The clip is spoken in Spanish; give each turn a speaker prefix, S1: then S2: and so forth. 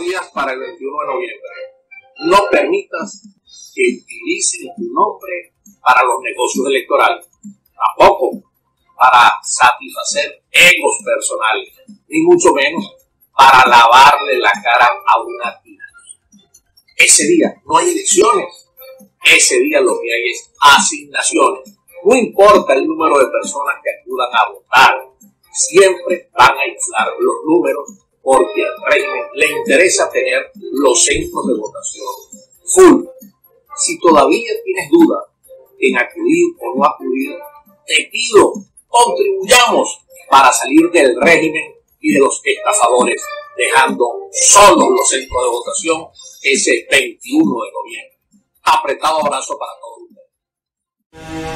S1: días para el 21 de noviembre. No permitas que utilicen tu nombre para los negocios electorales. Tampoco para satisfacer egos personales, ni mucho menos para lavarle la cara a una tía. Ese día no hay elecciones. Ese día lo que hay es asignaciones. No importa el número de personas que acudan a votar, siempre van a inflar los números porque al régimen le interesa tener los centros de votación full. Si todavía tienes duda en acudir o no acudir, te pido, contribuyamos para salir del régimen y de los estafadores, dejando solo los centros de votación ese 21 de noviembre. Apretado abrazo para todos ustedes.